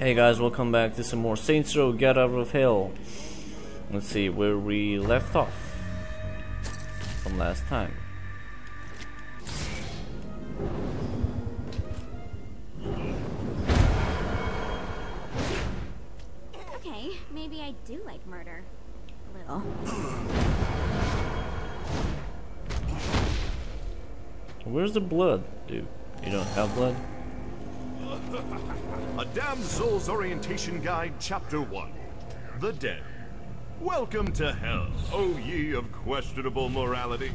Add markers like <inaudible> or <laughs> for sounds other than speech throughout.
Hey guys, welcome back to some more Saints Row Gat Out of Hell. Let's see where we left off from last time. Okay, maybe I do like murder. A little. Where's the blood, dude? You don't have blood? A Damsel's Orientation Guide, Chapter 1 The Dead. Welcome to Hell, O ye of questionable morality.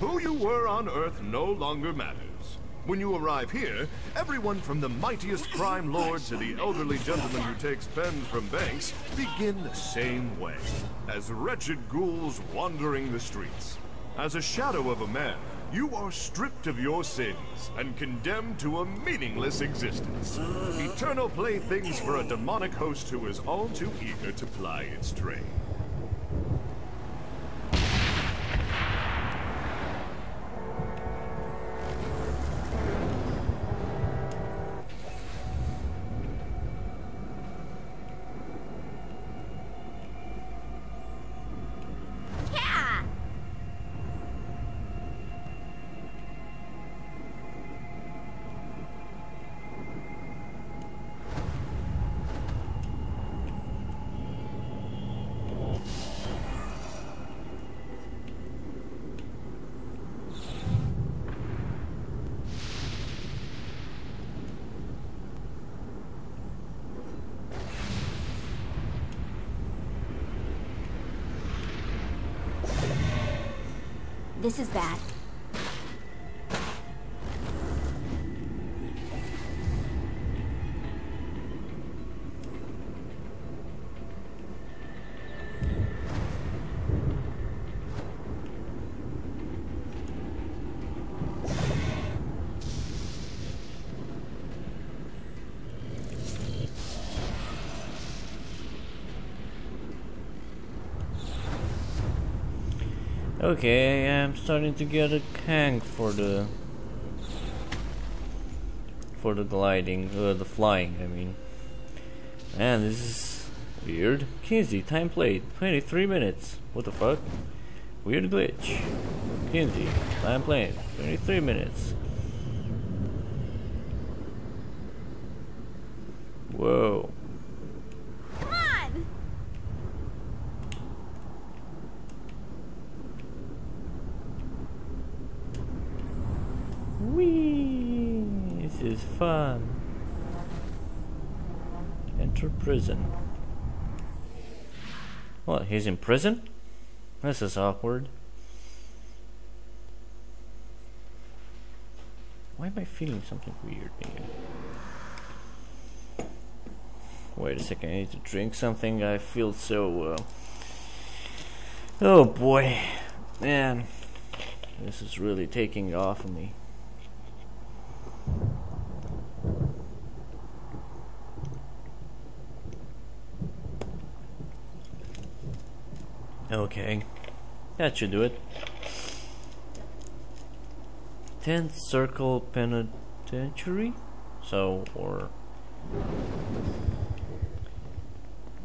Who you were on Earth no longer matters. When you arrive here, everyone from the mightiest crime lord to the elderly gentleman who takes pens from banks begin the same way, as wretched ghouls wandering the streets. As a shadow of a man, you are stripped of your sins and condemned to a meaningless existence. Eternal playthings for a demonic host who is all too eager to ply its trade. This is bad. Okay, I'm starting to get a hang for the for the gliding, uh, the flying. I mean, man, this is weird. Kinzie, time played 23 minutes. What the fuck? Weird glitch. Kinzie, time played 23 minutes. Whoa. Come on! Whee! This is fun. Enter prison. What, he's in prison? This is awkward. Why am I feeling something weird here? Wait a second, I need to drink something. I feel so. Uh... Oh boy. Man. This is really taking off of me. Okay, that should do it. 10th Circle Penitentiary? So, or.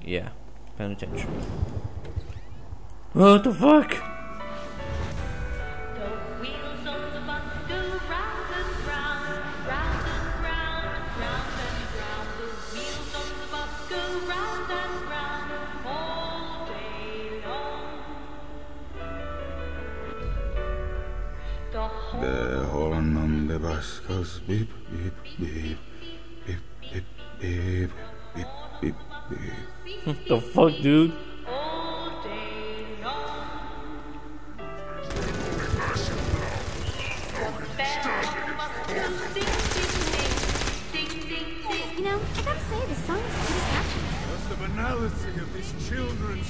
Yeah, penitentiary. What the fuck? Beep, beep, beep. Beep, beep, beep. Beep, beep, beep. The fuck, dude?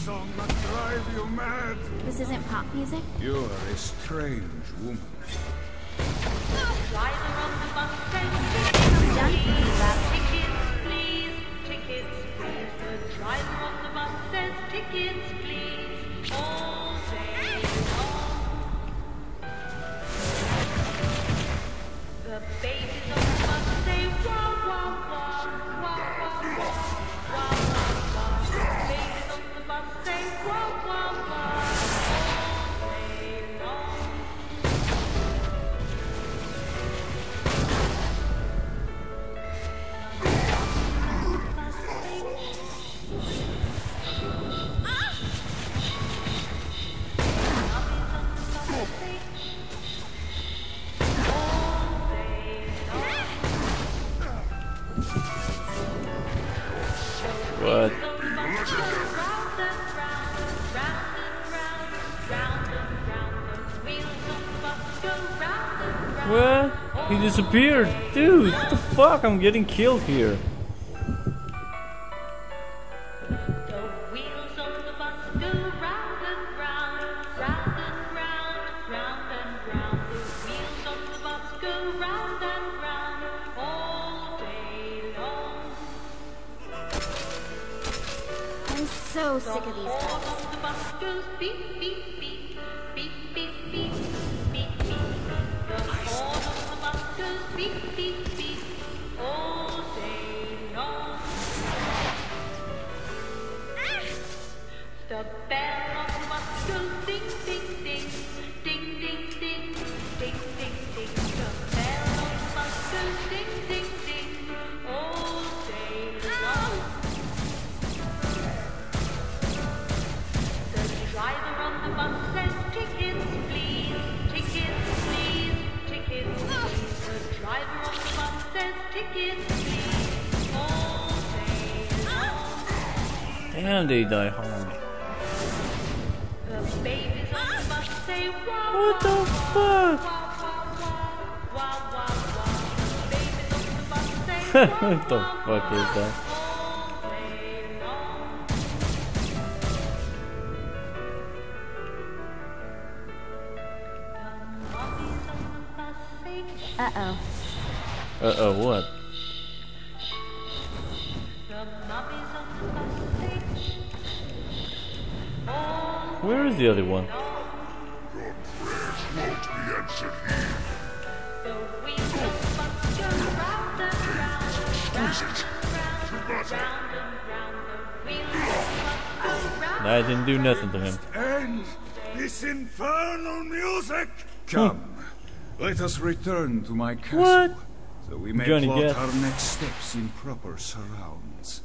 Song must drive you mad. This isn't pop music. You're a strange woman. What? He disappeared! Dude, what the fuck? I'm getting killed here. And they die hard. What the fuck? <laughs> what the fuck is that? Uh-oh. Uh-oh, what? The go round. I didn't do nothing to him. End this infernal music! Hmm. Come, let us return to my castle. What? So we may Johnny plot Depp. our next steps in proper surrounds.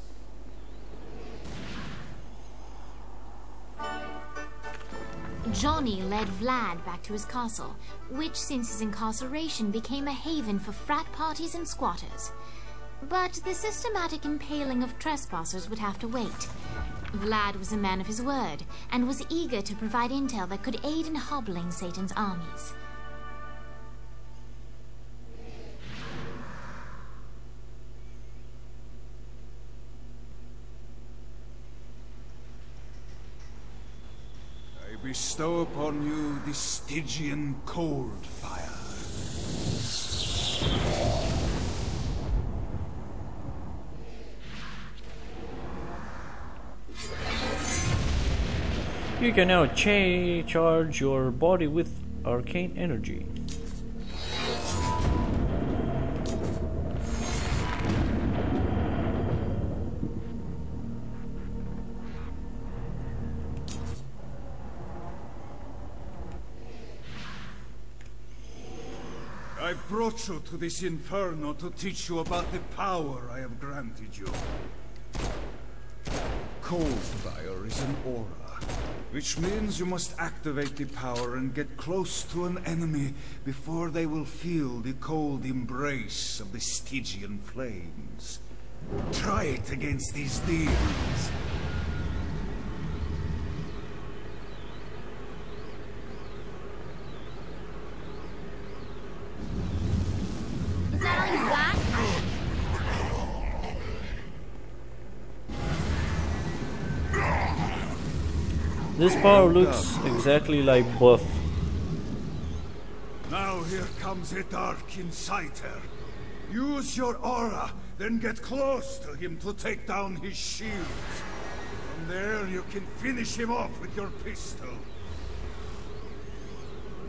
Johnny led Vlad back to his castle, which since his incarceration became a haven for frat parties and squatters. But the systematic impaling of trespassers would have to wait. Vlad was a man of his word, and was eager to provide intel that could aid in hobbling Satan's armies. Bestow upon you the Stygian cold fire. You can now cha charge your body with arcane energy. Brought you to this inferno to teach you about the power I have granted you. Cold fire is an aura, which means you must activate the power and get close to an enemy before they will feel the cold embrace of the Stygian flames. Try it against these demons. This power looks exactly like Buff. Now here comes a dark inciter. Use your aura, then get close to him to take down his shield. From there, you can finish him off with your pistol.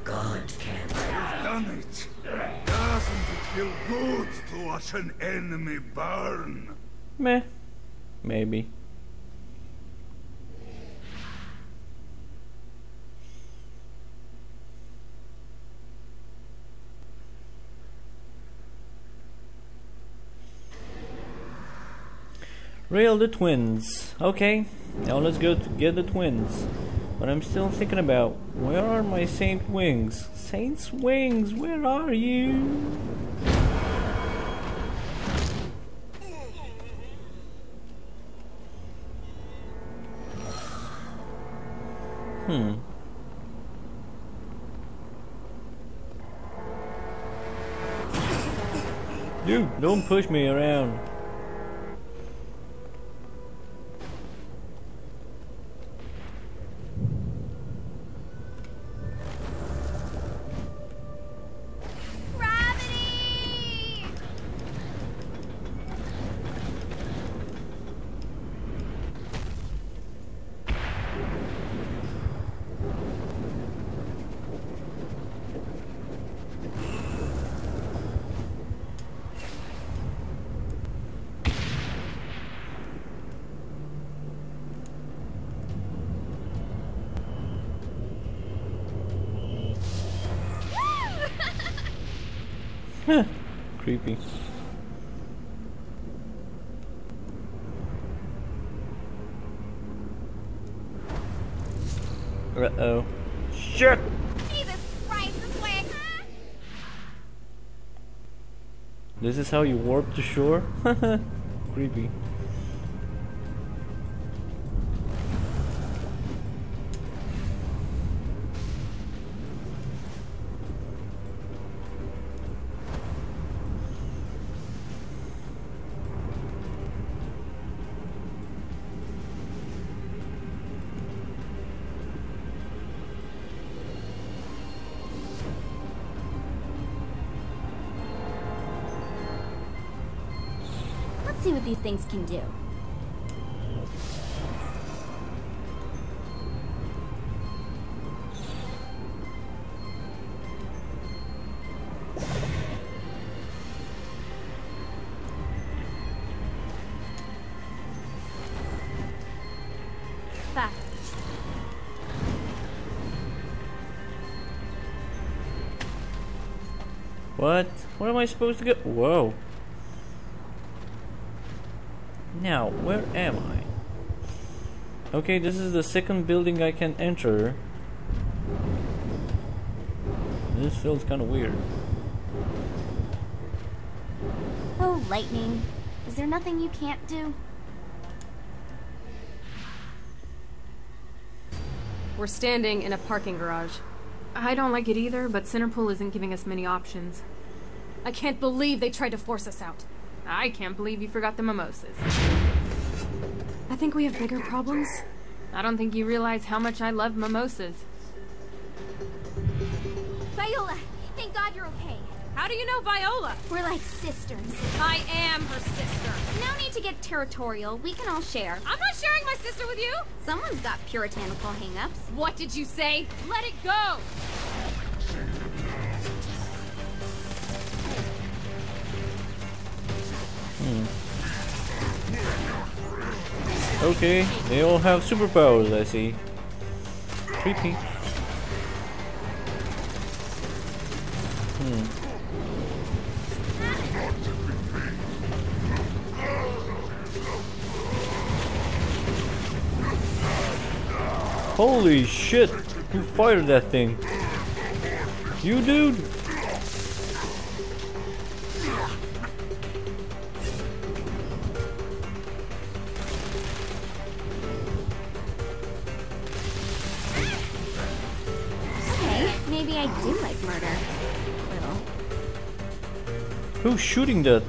God can't. You've done it. Doesn't it feel good to watch an enemy burn? Meh. Maybe. Rail the twins. Okay, now let's go to get the twins. But I'm still thinking about where are my Saint Wings? Saint's Wings, where are you? Hmm. Dude, don't push me around. <laughs> Creepy. Uh oh. Shit! Jesus Christ, this way This is how you warp to shore? <laughs> Creepy. Let's see what these things can do. What? Where am I supposed to go? Whoa. Now, where am I? Okay, this is the second building I can enter. This feels kind of weird. Oh, lightning. Is there nothing you can't do? We're standing in a parking garage. I don't like it either, but Centerpool isn't giving us many options. I can't believe they tried to force us out. I can't believe you forgot the mimosas. I think we have bigger problems. I don't think you realize how much I love mimosas. Viola, thank God you're okay. How do you know Viola? We're like sisters. I am her sister. No need to get territorial. We can all share. I'm not sharing my sister with you. Someone's got puritanical hangups. What did you say? Let it go. Okay, they all have superpowers, I see. Creepy. Hmm. Holy shit! Who fired that thing? You dude? Shooting that?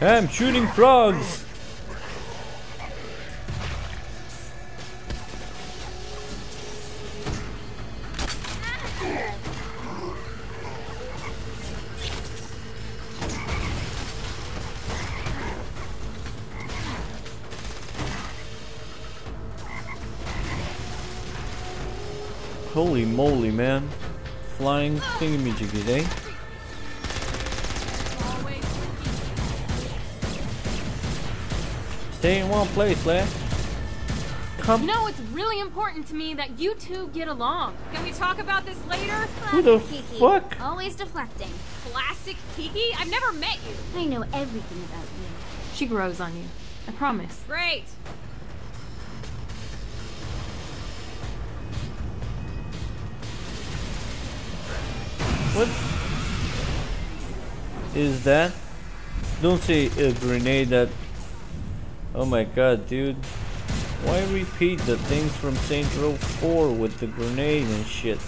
I'm shooting frogs! Holy moly, man. Flying thingamajiggies, eh? Stay in one place, lad. Come. You know, it's really important to me that you two get along. Can we talk about this later? Who the Kiki. fuck? Always deflecting. Classic Kiki? I've never met you. I know everything about you. She grows on you. I promise. Great. What is that? Don't say a grenade that. Oh my god, dude. Why repeat the things from Saints Row 4 with the grenade and shit?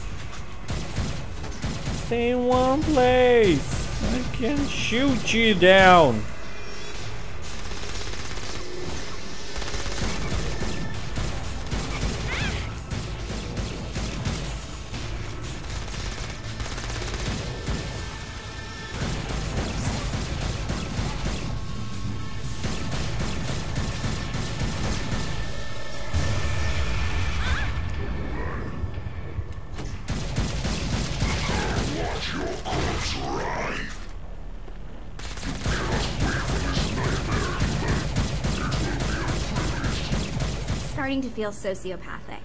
In one place! I can shoot you down! Feel sociopathic.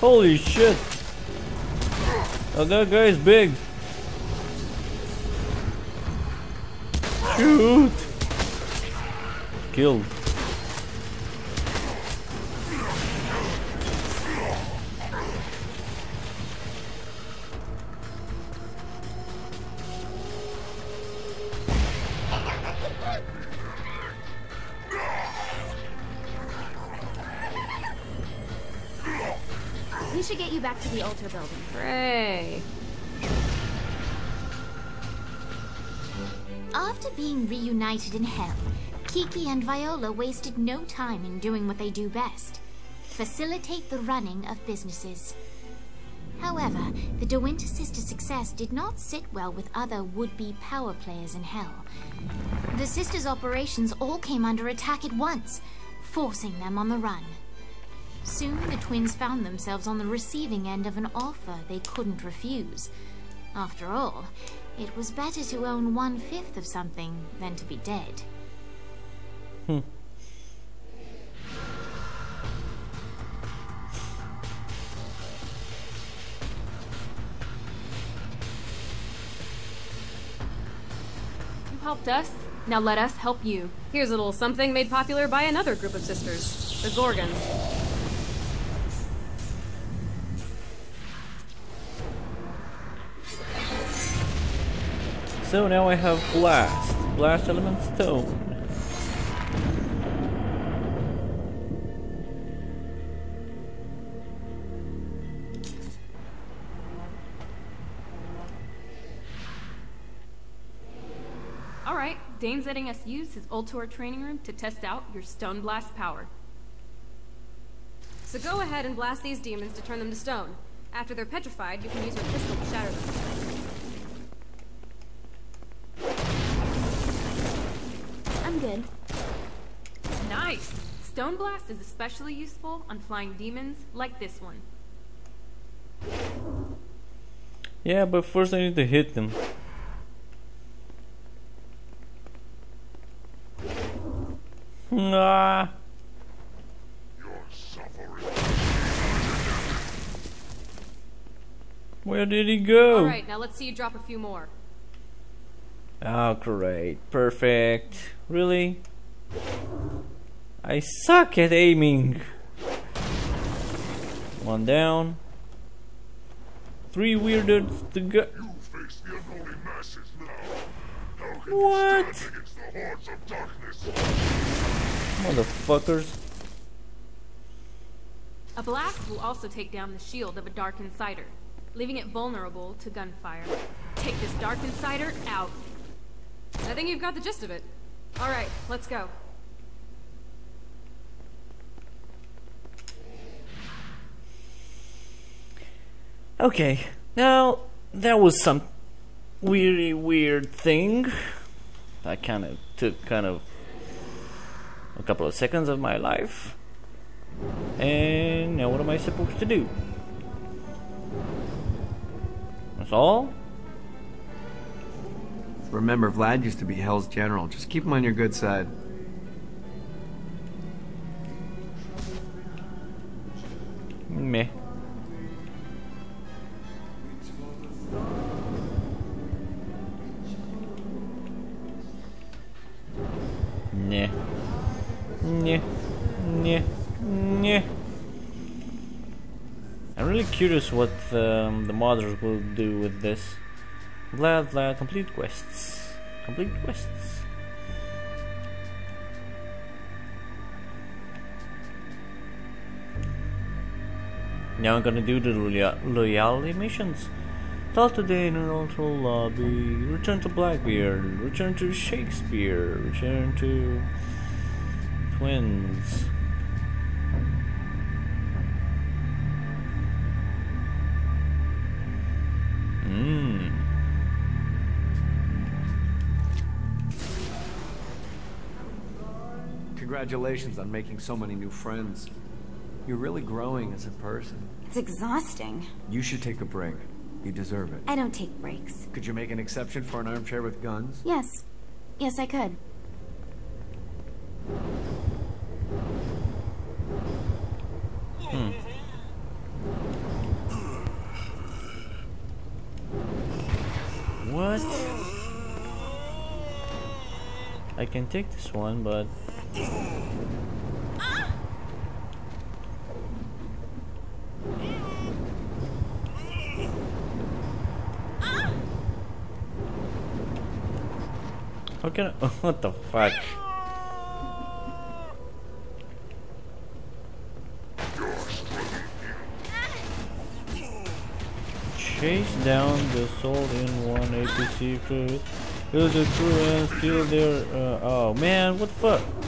Holy shit! Oh, that guy's big. Shoot! Killed. Back to the altar building. Hooray. After being reunited in Hell, Kiki and Viola wasted no time in doing what they do best facilitate the running of businesses. However, the DeWynter sisters' success did not sit well with other would be power players in Hell. The sisters' operations all came under attack at once, forcing them on the run. Soon, the twins found themselves on the receiving end of an offer they couldn't refuse. After all, it was better to own one fifth of something than to be dead. Hmm. You helped us. Now let us help you. Here's a little something made popular by another group of sisters, the Gorgons. So now I have Blast. Blast Element Stone. All right, Dane's letting us use his Ultor training room to test out your Stone Blast power. So go ahead and blast these demons to turn them to stone. After they're petrified, you can use your pistol to shatter them. I'm good. Nice! Stone Blast is especially useful on flying demons like this one. Yeah, but first I need to hit them. Ah. Where did he go? All right, now let's see you drop a few more. Oh, great. Perfect. Really? I suck at aiming. One down. Three weirdos to go. What? Motherfuckers. A blast will also take down the shield of a Dark Insider, leaving it vulnerable to gunfire. Take this Dark Insider out. I think you've got the gist of it. All right, let's go. Okay, now that was some really weird thing. That kind of took kind of a couple of seconds of my life. And now what am I supposed to do? That's all? Remember, Vlad used to be Hell's general. Just keep him on your good side. Meh. Yeah. Yeah. Yeah. I'm really curious what um, the modders will do with this. Blah blah, complete quests. Complete quests. Now I'm gonna do the loya loyalty missions. Talk today in an Ultor lobby. Return to Blackbeard. Return to Shakespeare. Return to Twins. Mmm. Congratulations on making so many new friends. You're really growing as a person. It's exhausting. You should take a break. You deserve it. I don't take breaks. Could you make an exception for an armchair with guns? Yes. Yes, I could. Hmm. What? I can take this one, but How can I? <laughs> What the fuck? Chase down the soul in one APC crew. Kill the crew and steal their. Uh, oh man, what the fuck?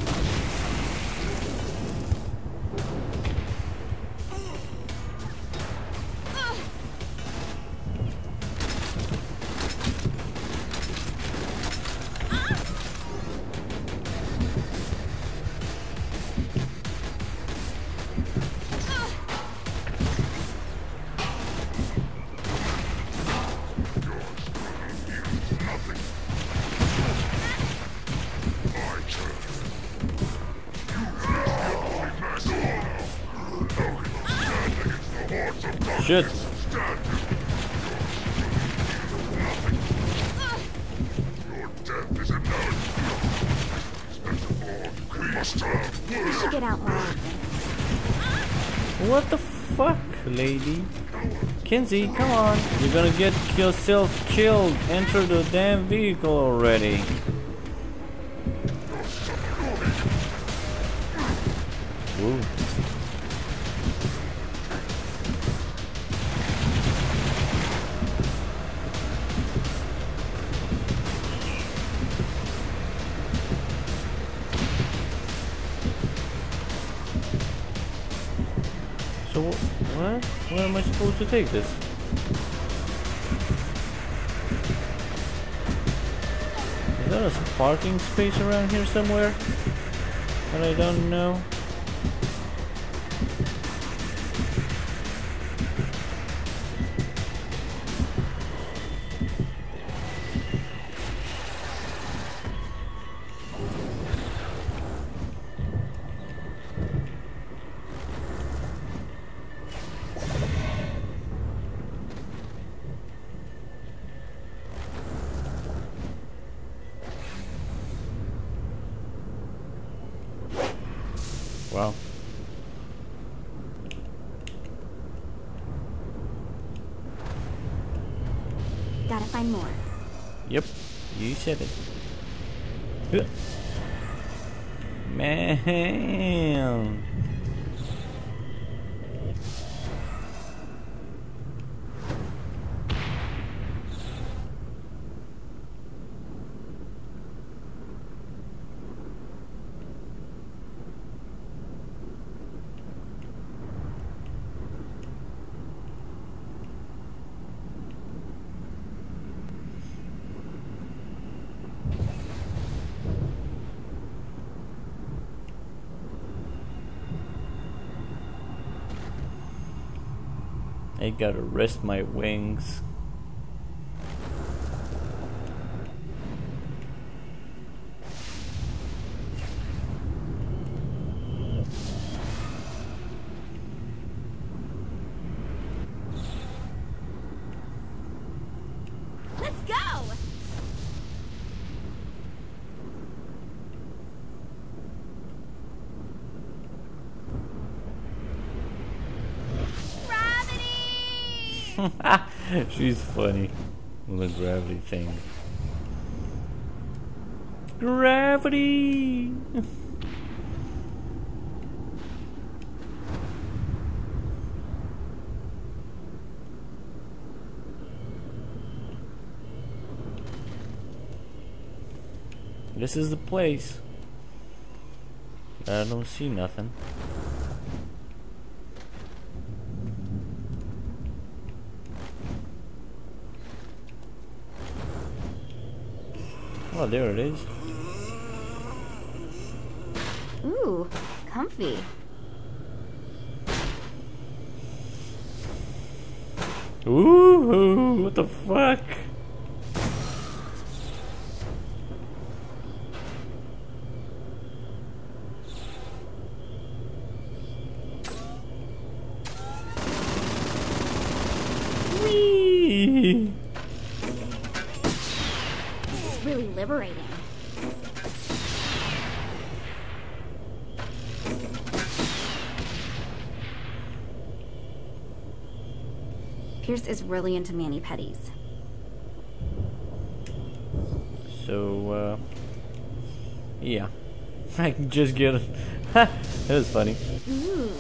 Kinzie, come on. You're gonna get yourself killed. Enter the damn vehicle already. Am I supposed to take this? Is there a parking space around here somewhere? That I don't know? Wow. Gotta find more. Yep, you said it. Huh. Man. Gotta rest my wings. Let's go! <laughs> She's funny. The gravity thing. Gravity! This is the place. I don't see nothing. Oh, there it is. Ooh, comfy. Ooh, what the fuck? Really into mani petties. So, uh, yeah. <laughs> I can just get it. <laughs> that was funny. Ooh.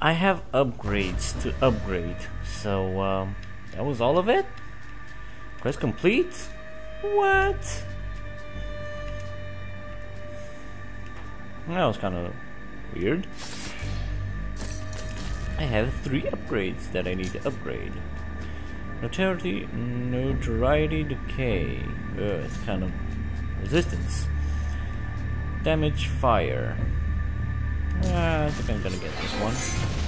I have upgrades to upgrade. So, um, that was all of it? Quest complete? What? That was kind of weird. I have three upgrades that I need to upgrade. Notoriety, notoriety decay. Ugh, it's kind of resistance. Damage fire. Ah, I think I'm gonna get this one.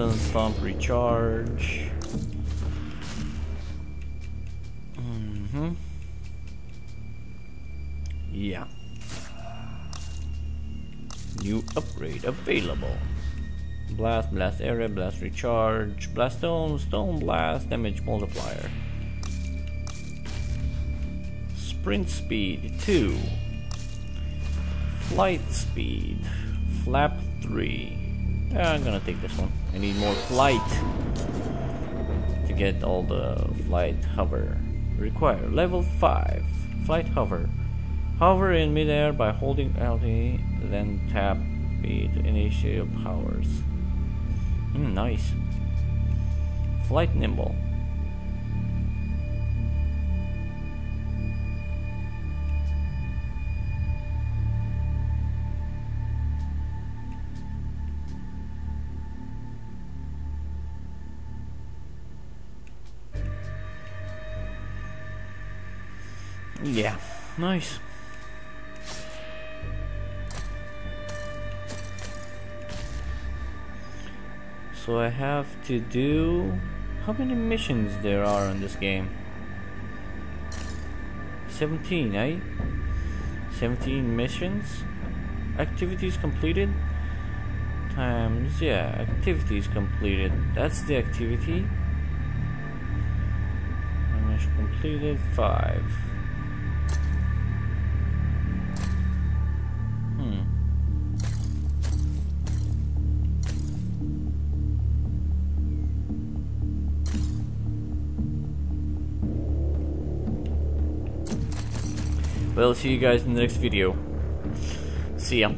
Stomp stomp recharge. Mm-hmm. Yeah. New upgrade available. Blast, blast area, blast recharge, blast stone, stone blast, damage multiplier. Sprint speed 2. Flight speed. Flap 3. Yeah, I'm gonna take this one. I need more flight to get all the flight hover. Require level 5. Flight hover. Hover in midair by holding LT, then tap B to initiate your powers. Hmm, nice. Flight nimble. Yeah, nice. So I have to do how many missions there are in this game? 17, eh? 17 missions? Activities completed? Times, yeah, activities completed. That's the activity. Mission completed, 5. Well, see you guys in the next video. See ya.